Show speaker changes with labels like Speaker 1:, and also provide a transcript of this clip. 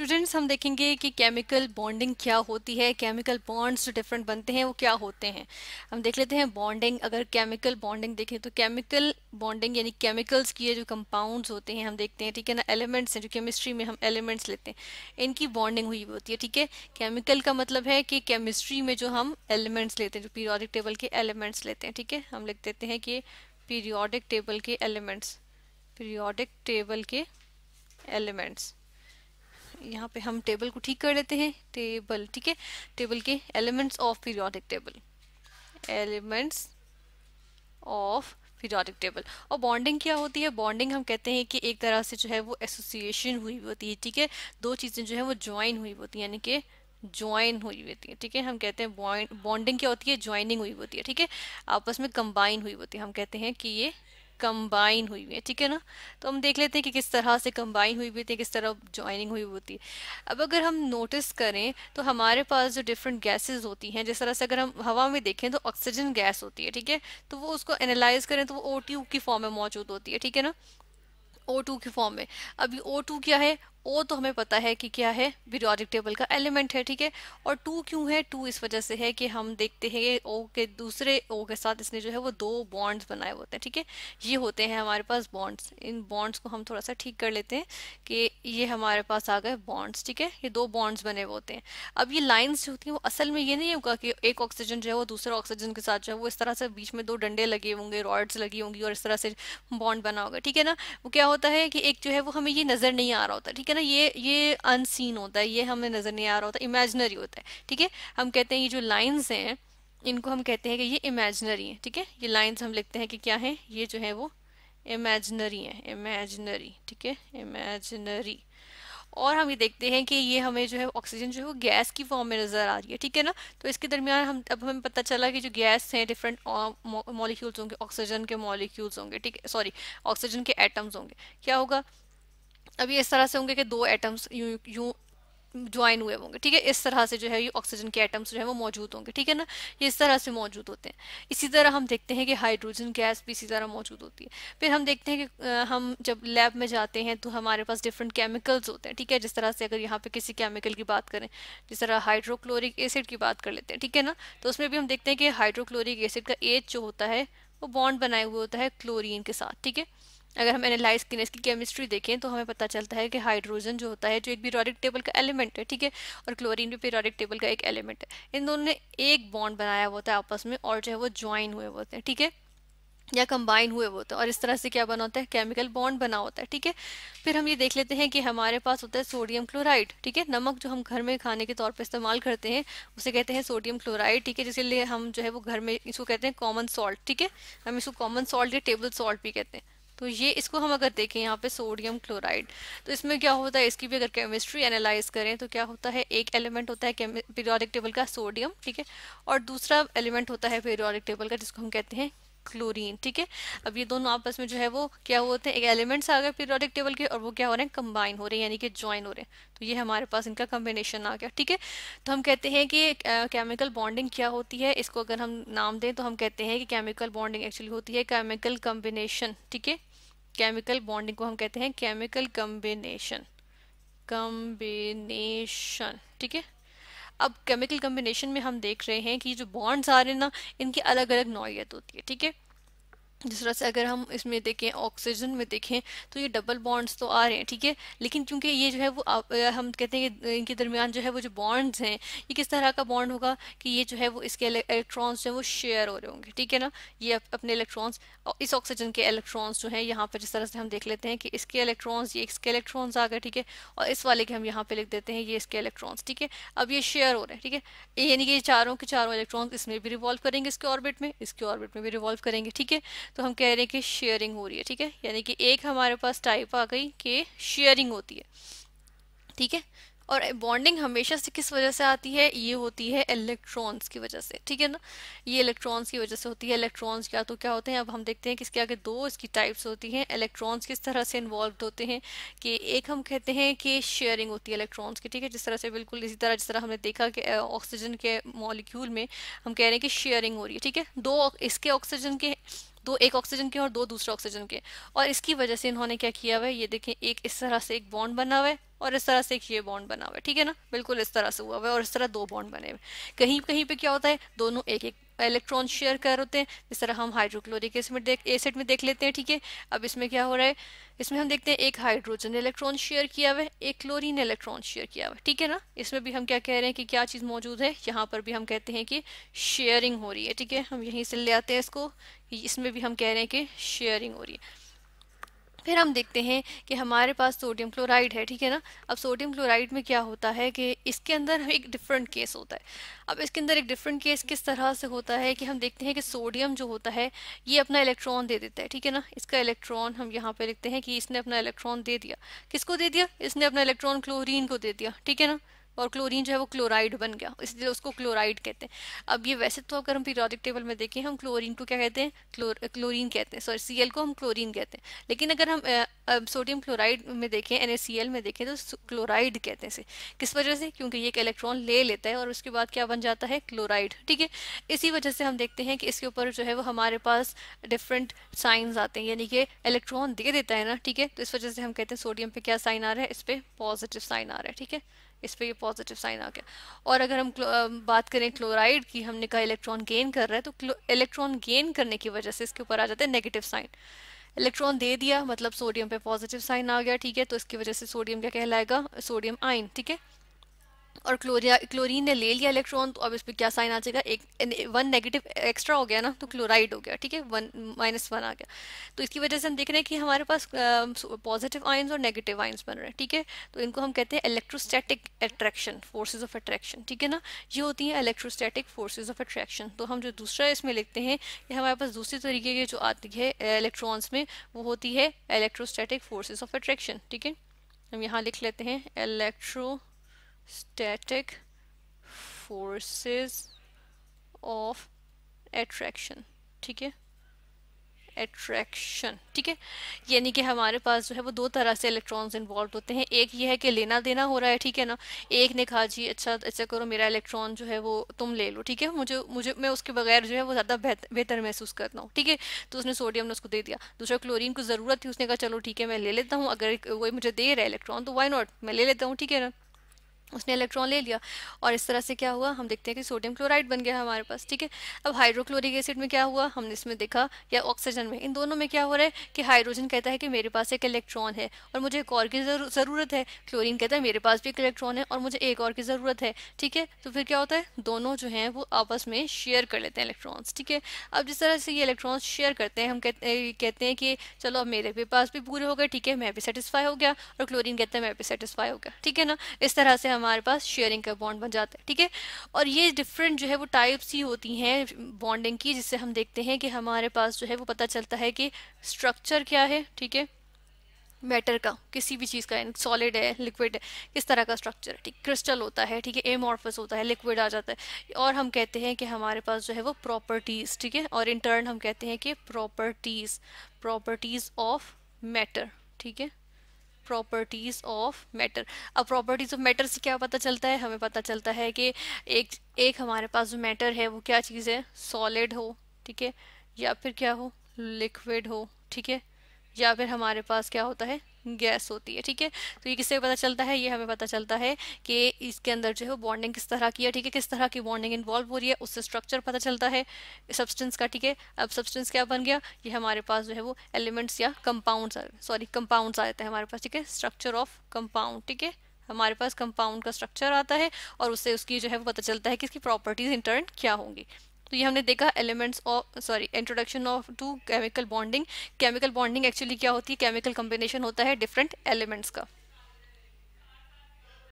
Speaker 1: Students, हम देखेंगे कि केमिकल बॉन्डिंग क्या होती है केमिकल बॉन्ड्स जो डिफरेंट बनते हैं, वो क्या होते हैं? हम देख लेते हैं बॉन्डिंग अगर केमिकल बॉन्डिंग देखें तो केमिकल बॉन्डिंग यानी केमिकल्स की जो कंपाउंड्स होते हैं, हम देखते हैं, ठीक है ना? एलिमेंट्स हैं जो केमिस्ट्री में हम एलिमेंट्स लेते हैं। इनकी बॉन्डिंग हुई होती है, ठीक है? केमिकल का मतलब है कि केमिस्ट्री में जो हम एलिमेंट्स लेते हैं, जो पीरियोडिक टेबल के एलिमेंट्स लेते हैं, ठीक है? हम लिख देते हैं कि पीरियोडिक टेबल के एलिमेंट्स पीरियोडिक टेबल के एलिमेंट्स यहाँ पे हम टेबल को ठीक कर लेते हैं। टेबल ठीक है? टेबल के elements of periodic table elements of periodic table और बॉन्डिंग क्या होती है? बॉन्डिंग हम कहते हैं कि एक तरह से जो है वो एसोसिएशन हुई होती है, ठीक है? दो चीज़ें जो है वो ज्वाइन हुई होती है, यानी कि ज्वाइन हुई होती है, ठीक है? हम कहते हैं बॉन्डिंग क्या होती है? ज्वाइनिंग हुई होती है, ठीक है? आपस में कंबाइन हुई होती है। हम कहते हैं कि ये कंबाइन हुई हुई है, ठीक है ना? तो हम देख लेते हैं कि किस तरह से कंबाइन हुई हुई थी किस तरह ज्वाइनिंग हुई होती है। अब अगर हम नोटिस करें तो हमारे पास जो डिफरेंट गैसेस होती हैं, जिस तरह से अगर हम हवा में देखें तो ऑक्सीजन गैस होती है, ठीक है? तो वो उसको एनालाइज करें तो वो ओ की फॉर्म में मौजूद होती है, ठीक है ना? ओ टू के फॉर्म में। अभी ओ टू क्या है? ओ तो हमें पता है कि क्या है पीरियोडिक टेबल का एलिमेंट है, ठीक है? और टू क्यों है? टू इस वजह से है कि हम देखते हैं ओ के दूसरे ओ के साथ इसने जो है वो दो बॉन्ड्स बनाए होते हैं, ठीक है? ये होते हैं हमारे पास बॉन्ड्स इन बॉन्ड्स को हम थोड़ा सा ठीक कर लेते हैं कि ये हमारे पास आ गए बॉन्ड्स ठीक है? ये दो बॉन्ड्स बने हुए होते हैं. अब ये लाइन्स जो होती हैं वो असल में ये नहीं होगा कि एक ऑक्सीजन जो है वो दूसरे ऑक्सीजन के साथ जो है वो इस तरह से बीच में दो डंडे लगे होंगे रॉड्स लगी होंगी और इस तरह से बॉन्ड बना होगा, ठीक है ना? वो क्या होता है कि एक जो है वो हमें ये नज़र नहीं आ रहा होता, ठीक है? ना ये ये अनसीन होता है, ये हमें नज़र नहीं आ रहा होता इमेजनरी होता है, ठीक है? हम कहते हैं ये जो लाइन्स हैं, इनको हम कहते हैं कि ये इमेजनरी है, ठीक है? ये लाइन्स हम लिखते हैं कि क्या है? ये जो है वो इमेजनरी है इमेजनरी ठीक है? इमेजनरी और हम ये देखते हैं कि ये हमें जो है ऑक्सीजन जो है वो गैस की फॉर्म में नज़र आ रही है, ठीक है ना? तो इसके दरमियान हम, अब हमें पता चला कि जो गैस हैं डिफरेंट मॉलिक्यूल्स होंगे ऑक्सीजन के मॉलिक्यूल्स होंगे, ठीक है? सॉरी ऑक्सीजन के एटम्स होंगे। क्या होगा? अभी इस तरह से होंगे कि दो एटम्स यूँ यूँ ज्वाइन हुए होंगे, ठीक है? इस तरह से जो है ये ऑक्सीजन के एटम्स जो है वो मौजूद होंगे, ठीक है ना? ये इस तरह से मौजूद होते हैं। इसी तरह हम देखते हैं कि हाइड्रोजन गैस भी इसी तरह मौजूद होती है। फिर हम देखते हैं कि हम जब लैब में जाते हैं तो हमारे पास डिफरेंट केमिकल्स होते हैं, ठीक है? जिस तरह से अगर यहाँ पे किसी केमिकल की बात करें, जिस तरह हाइड्रोक्लोरिक एसिड की बात कर लेते हैं, ठीक है ना? तो उसमें भी हम देखते हैं कि हाइड्रोक्लोरिक एसिड का एज जो होता है, वो बॉन्ड बनाए हुए होता है क्लोरीन के साथ, ठीक है? अगर हम एनालाइज करें, इसकी केमिस्ट्री देखें तो हमें पता चलता है कि हाइड्रोजन जो होता है, जो एक पीरियोडिक टेबल का एलिमेंट है, ठीक है? और क्लोरीन भी पीरियोडिक टेबल का एक एलिमेंट है। इन दोनों ने एक बॉन्ड बनाया होता है आपस में, और जो है वो ज्वाइन हुए होते हैं, ठीक है? या कंबाइन हुए होते हैं, और इस तरह से क्या बना होता है? केमिकल बॉन्ड बना होता है, ठीक है? फिर हम ये देख लेते हैं कि हमारे पास होता है सोडियम क्लोराइड ठीक है? नमक जो हम घर में खाने के तौर पर इस्तेमाल करते हैं, उसे कहते हैं सोडियम क्लोराइड ठीक है? जिसके लिए हम जो है वो घर में, इसको कहते हैं कॉमन सॉल्ट ठीक है? हम इसको कॉमन सॉल्ट या टेबल सॉल्ट भी कहते हैं। तो ये इसको हम अगर देखें यहाँ पे सोडियम क्लोराइड तो इसमें क्या होता है, इसकी भी अगर केमिस्ट्री एनालाइज करें तो क्या होता है, एक एलिमेंट होता है पीरियोडिक टेबल का सोडियम ठीक है, और दूसरा एलिमेंट होता है पीरियोडिक टेबल का जिसको हम कहते हैं क्लोरीन ठीक है। अब ये दोनों आपस में जो है वो क्या होते हैं, एक एलिमेंट्स आ गए पीरियोडिक टेबल के और वो क्या हो रहे हैं कंबाइन हो रहे हैं, यानी कि ज्वाइन हो रहे हैं। तो ये हमारे पास इनका कम्बिनेशन आ गया, ठीक है। तो हम कहते हैं कि केमिकल बॉन्डिंग क्या होती है, इसको अगर हम नाम दें तो हम कहते हैं कि केमिकल बॉन्डिंग एक्चुअली होती है केमिकल कम्बिनेशन ठीक है। केमिकल बॉन्डिंग को हम कहते हैं केमिकल कम्बिनेशन कम्बिनेशन ठीक है? अब केमिकल कम्बिनेशन में हम देख रहे हैं कि जो बॉन्ड्स आ रहे हैं ना, इनकी अलग अलग नौीयत होती है, ठीक है? जिस तरह से अगर हम इसमें देखें ऑक्सीजन में देखें तो ये डबल बॉन्ड्स तो आ रहे हैं, ठीक है? लेकिन क्योंकि ये जो है वो हम कहते हैं कि इनके दरमियान जो है वो जो बॉन्ड्स हैं, ये किस तरह का बॉन्ड होगा कि ये जो है वो इसके इलेक्ट्रॉन्स जो है वो शेयर हो रहे होंगे, ठीक है ना? ये अपने इलेक्ट्रॉन्स इस ऑक्सीजन के इलेक्ट्रॉन्स जो हैं, यहाँ पर जिस तरह से हम देख लेते हैं कि इसके इलेक्ट्रॉन्स ये इसके इलेक्ट्रॉन्स आ गए, ठीक है? और इस वाले के हम यहाँ पे लिख देते हैं, ये इसके इलेक्ट्रॉन्स ठीक है? अब ये शेयर हो रहे हैं, ठीक है? यानी कि ये चारों के चारों इलेक्ट्रॉन्स इसमें भी रिवॉल्व करेंगे, इसके ऑर्बिट में, इसके ऑर्बिट में भी रिवॉल्व करेंगे, ठीक है? तो हम कह रहे हैं कि शेयरिंग हो रही है, ठीक है? यानी कि एक हमारे पास टाइप आ गई कि शेयरिंग होती है, ठीक है? और बॉन्डिंग हमेशा से किस वजह से आती है? ये होती है इलेक्ट्रॉन्स की वजह से, ठीक है ना? ये इलेक्ट्रॉन्स की वजह से होती है। इलेक्ट्रॉन्स क्या तो क्या होते हैं? अब हम देखते हैं कि इसके आगे दो इसकी टाइप्स होती हैं। इलेक्ट्रॉन्स किस तरह से इन्वॉल्व होते हैं? कि एक हम कहते हैं कि शेयरिंग होती है इलेक्ट्रॉन्स की, ठीक है? जिस तरह से बिल्कुल इसी तरह, जिस तरह हमने देखा कि ऑक्सीजन के मॉलिक्यूल में हम कह रहे हैं कि शेयरिंग हो रही है, ठीक है? दो, इसके ऑक्सीजन के दो एक ऑक्सीजन के और दो दूसरे ऑक्सीजन के। और इसकी वजह से इन्होंने क्या किया हुआ है? ये देखें, एक इस तरह से एक बॉन्ड बना हुआ है और इस तरह से एक ये बॉन्ड बना हुआ है। ठीक है ना? बिल्कुल इस तरह से हुआ हुआ है और इस तरह दो बॉन्ड बने हुए कहीं कहीं पे क्या होता है? दोनों एक एक इलेक्ट्रॉन शेयर कर होते हैं। जिस तरह हम हाइड्रोक्लोरिक एसिड देख एसिड में देख लेते हैं, ठीक है? अब इसमें क्या हो रहा है? इसमें हम देखते हैं, एक हाइड्रोजन इलेक्ट्रॉन शेयर किया हुआ है, एक क्लोरीन इलेक्ट्रॉन शेयर किया हुआ है, ठीक है ना? इसमें भी हम क्या कह रहे हैं कि क्या चीज़ मौजूद है? यहाँ पर भी हम कहते हैं कि शेयरिंग हो रही है, ठीक है? हम यहीं से ले आते हैं इसको। इसमें भी हम कह रहे हैं कि शेयरिंग हो रही है। फिर हम देखते हैं कि हमारे पास सोडियम क्लोराइड है, ठीक है ना? अब सोडियम क्लोराइड में क्या होता है कि इसके अंदर एक डिफरेंट केस होता है। अब इसके अंदर एक डिफरेंट केस किस तरह से होता है कि हम देखते हैं कि सोडियम जो होता है, ये अपना इलेक्ट्रॉन दे देता है, ठीक है ना? इसका इलेक्ट्रॉन हम यहाँ पे लिखते हैं कि इसने अपना इलेक्ट्रॉन दे दिया। किसको दे दिया? इसने अपना इलेक्ट्रॉन क्लोरीन को दे दिया, ठीक है ना? और क्लोरीन जो है वो क्लोराइड बन गया। इसलिए उसको क्लोराइड कहते हैं। अब ये वैसे तो अगर हम पीरियोडिक टेबल में देखें, हम क्लोरीन को क्या कहते हैं? क्लोर क्लोरीन कहते हैं। सॉरी सी को हम क्लोरीन कहते हैं। लेकिन अगर हम सोडियम क्लोराइड में देखें एन में देखें तो क्लोराइड कहते हैं इसे। किस वजह से? क्योंकि ये एक इलेक्ट्रॉन ले लेता है और उसके बाद क्या बन जाता है? क्लोराइड ठीक है? इसी वजह से हम देखते हैं कि इसके ऊपर जो है वो हमारे पास डिफरेंट साइंस आते हैं। यानी कि इलेक्ट्रॉन दे देता है ना? ठीक है? तो इस वजह से हम कहते हैं सोडियम पे क्या साइन आ रहा है? इस पर पॉजिटिव साइन आ रहा है। ठीक है? इस पर ये पॉजिटिव साइन आ गया। और अगर हम बात करें क्लोराइड की, हमने कहा इलेक्ट्रॉन गेन कर रहा है तो इलेक्ट्रॉन गेन करने की वजह से इसके ऊपर आ जाता है नेगेटिव साइन इलेक्ट्रॉन दे दिया मतलब सोडियम पे पॉजिटिव साइन आ गया, ठीक है? तो इसकी वजह से सोडियम क्या कहलाएगा? सोडियम आइन ठीक है? और क्लोरिया क्लोरीन ने ले लिया इलेक्ट्रॉन तो अब इस पर क्या साइन आ जाएगा? एक वन नेगेटिव एक्स्ट्रा हो गया ना तो क्लोराइड हो गया, ठीक है? वन माइनस वन आ गया। तो इसकी वजह से हम देख रहे हैं कि हमारे पास पॉजिटिव आइंस और नेगेटिव आइंस बन रहे हैं, ठीक है? तो इनको हम कहते हैं electrostatic attraction forces of attraction ठीक है ना? ये होती है इलेक्ट्रोस्टैटिक फोर्सेज ऑफ़ अट्रैक्शन तो हम जो दूसरा इसमें लिखते हैं कि हमारे पास दूसरी तरीके की जो आती है इलेक्ट्रॉन्स में, वो होती है इलेक्ट्रोस्टैटिक फोर्सेज ऑफ़ अट्रैक्शन ठीक है? हम यहाँ लिख लेते हैं electro static forces of attraction, ठीक है? एट्रैक्शन ठीक है? यानी कि हमारे पास जो है वो दो तरह से इलेक्ट्रॉन्स इन्वॉल्व होते हैं। एक ये है कि लेना देना हो रहा है, ठीक है ना? एक ने कहा, जी अच्छा अच्छा करो, मेरा इलेक्ट्रॉन जो है वो तुम ले लो, ठीक है? मुझे मुझे, मैं उसके बगैर जो है वो ज़्यादा बेहतर महसूस करता हूँ, ठीक है? तो उसने सोडियम ने उसको दे दिया। दूसरा क्लोरीन को ज़रूरत थी, उसने कहा, चलो, ठीक है, मैं ले लेता हूँ, अगर वही मुझे दे रहा है इलेक्ट्रॉन तो वाई नॉट मैं ले लेता हूँ, ठीक है ना? उसने इलेक्ट्रॉन ले लिया। और इस तरह से क्या हुआ? हम देखते हैं कि सोडियम क्लोराइड बन गया हमारे पास, ठीक है? अब हाइड्रोक्लोरिक एसिड में क्या हुआ? हमने इसमें देखा, या ऑक्सीजन में। इन दोनों में क्या हो रहा है कि हाइड्रोजन कहता है कि मेरे पास एक इलेक्ट्रॉन है और मुझे एक और की ज़रूरत है। क्लोरीन कहता है, मेरे पास भी एक इलेक्ट्रॉन है और मुझे एक और की ज़रूरत है, ठीक है? तो फिर क्या होता है? दोनों जो हैं, वो आपस में शेयर कर लेते हैं इलेक्ट्रॉन्स ठीक है? अब जिस तरह से ये इलेक्ट्रॉन्स शेयर करते हैं, हम कहते हैं कि, चलो, अब मेरे पास भी पूरे हो गए, ठीक है? मैं भी सेटिस्फाई हो गया। और क्लोरीन कहता है, मैं भी सेटिस्फाई हो गया। ठीक है ना? इस तरह से हमारे पास शेयरिंग का बॉन्ड बन जाता है, ठीक है? और ये डिफरेंट जो है वो टाइप्स ही होती हैं बॉन्डिंग की, जिससे हम देखते हैं कि हमारे पास जो है वो पता चलता है कि स्ट्रक्चर क्या है, ठीक है? मैटर का, किसी भी चीज़ का सॉलिड है लिक्विड है, किस तरह का स्ट्रक्चर है, ठीक? क्रिस्टल होता है, ठीक है? एमॉर्फस होता है लिक्विड आ जाता है। और हम कहते हैं कि हमारे पास जो है वो प्रॉपर्टीज़ ठीक है? और इन टर्न हम कहते हैं कि प्रॉपर्टीज़ प्रॉपर्टीज़ ऑफ़ मैटर ठीक है? प्रॉपर्टीज़ ऑफ़ मैटर अब प्रॉपर्टीज़ ऑफ़ मैटर से क्या पता चलता है? हमें पता चलता है कि एक एक हमारे पास जो मैटर है, वो क्या चीज़ है? सॉलिड हो, ठीक है? या फिर क्या हो? लिक्विड हो, ठीक है? या फिर हमारे पास क्या होता है? गैस होती है, ठीक है? तो ये किससे पता चलता है? ये हमें पता चलता है कि इसके अंदर जो है बॉन्डिंग किस तरह की है, ठीक है? किस तरह की बॉन्डिंग इन्वॉल्व हो रही है, उससे स्ट्रक्चर पता चलता है सब्सटेंस का, ठीक है? अब सब्सटेंस क्या बन गया? ये हमारे पास जो है वो एलिमेंट्स या कंपाउंड्स सॉरी कंपाउंड्स आते हैं हमारे पास, ठीक है? स्ट्रक्चर ऑफ़ कंपाउंड ठीक है? हमारे पास कंपाउंड का स्ट्रक्चर आता है और उससे उसकी जो है वो पता चलता है कि इसकी प्रॉपर्टीज़ इंटर्न क्या होंगी। तो ये हमने देखा elements of sorry introduction of to chemical bonding chemical bonding actually क्या होती है? केमिकल कॉम्बिनेशन होता है डिफरेंट एलिमेंट्स का।